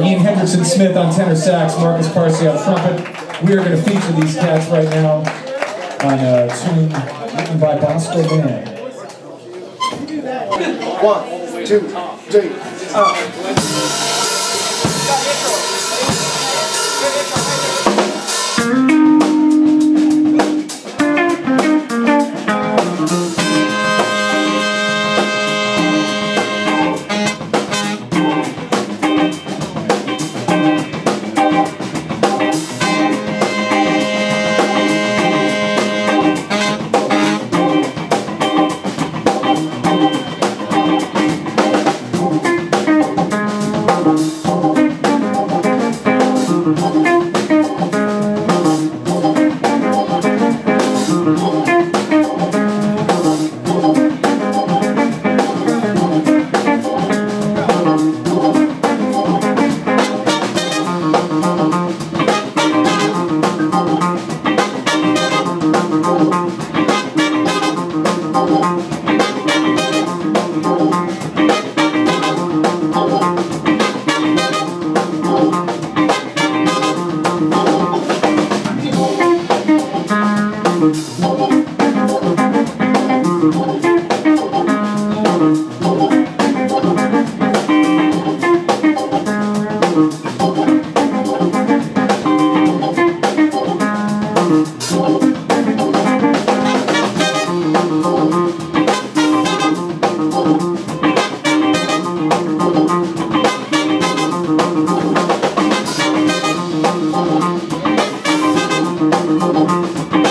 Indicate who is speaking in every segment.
Speaker 1: Ian Hendrickson Smith on tenor sax, Marcus Parsley on trumpet. We are going to feature these cats right now on a tune written by Bosco Band.
Speaker 2: One, two, three, up.
Speaker 3: Música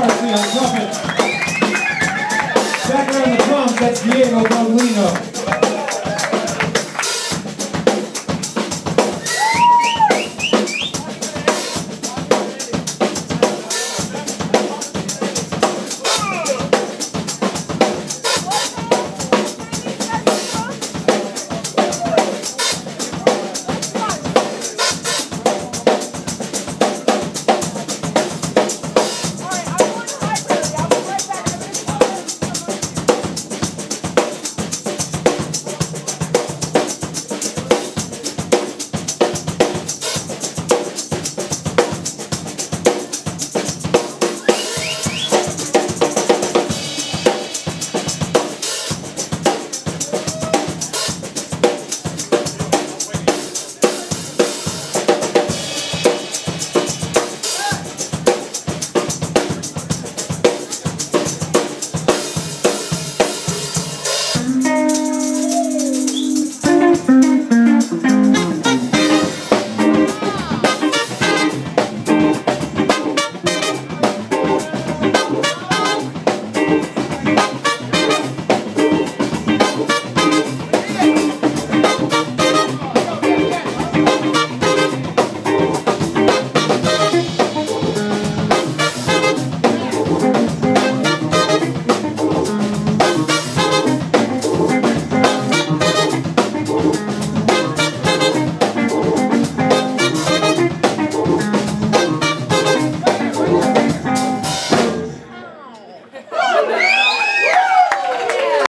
Speaker 3: Parsley on trumpet. Back around the drums, that's Diego Voglino.